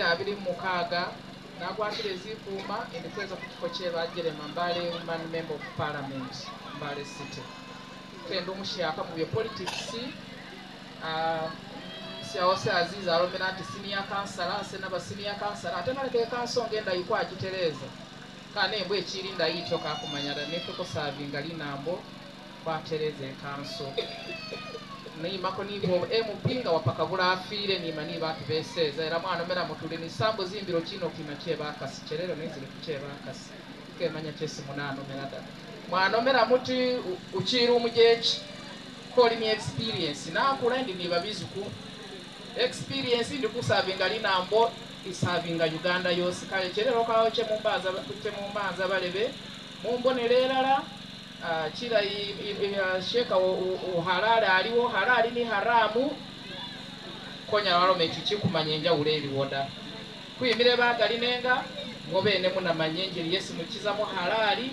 abiri mukaaga nagwatira ezikuuma endikweza ku kifo kyebajerema mbale woman member of parliament mbale city. Twenda omushyaka mu bye politics siawose aziza alomera nti senior kansala ase naba senior kansala ate nalekeye kansonga endayikwa agitereza kana embw ekiri ndayito kakumanyala netukusavinga linambo kwatereza enkanso niimako nibo emupinga wapakagula wapaka bulafiire nima niba atubeseza era mwanomera mutule nisambo zimbiro kino kima kyebakasi kyerero niziri kukyebakasi kemanya kyesi munanomera ddala mwanomera muti ukiira omujeki kolini experience. Nakula ndi niba bizuku. Experience ndi kusavinga linambo isavinga uganda yose kale kyerero kawo kyemumbanza balebe mumbonero erala kira sheka uhalali aliwo halali ni haramu. Konya walome kikumanya enjawulo eriwoda kuyimire bagali nenga ngobene munamanya enjeri yesi mukizamu halali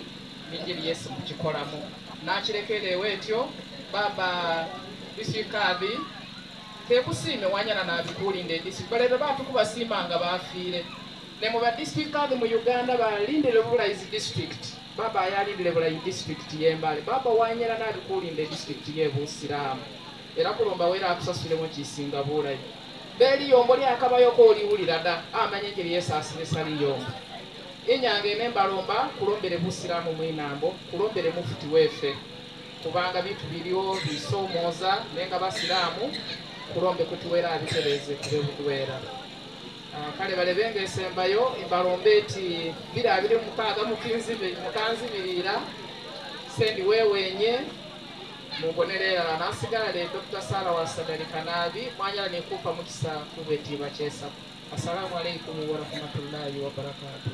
nenjeri yesi mukikolamu nakirekerewo etyo baba disikabi tekusiime wanyana nabikulinda edisitulikiti balebe batukubasimanga bafiire ne muba disitulikiti mu uganda balindire bulayizi disitulikiti baba ayalindire bulayi disitulikiti yembale baba wanyera nabikulinda edisitulikiti yebusiramu era kulumba wera akusasulemu kisinga bulayi. Beliyombo lyakabayoko oliwulira da amanye engeri yesasinisa liyombo inyanga enembalomba kulombere busiramu mwinambo kulombere mufuti wefe kubanga bitu biliwo bisomooza nenga basiramu kulombe kutiwera abitereze kube budwera kale balebe esembayo embalombe eti biri abiri mukaaga mukanzibirira sendi wewenye mubonerera nasigala le dr sara wasadalika nabi mwanyala nekupa mukisa kubwetiba kyesa assalamu alaikum warahmatullahi wabarakatuh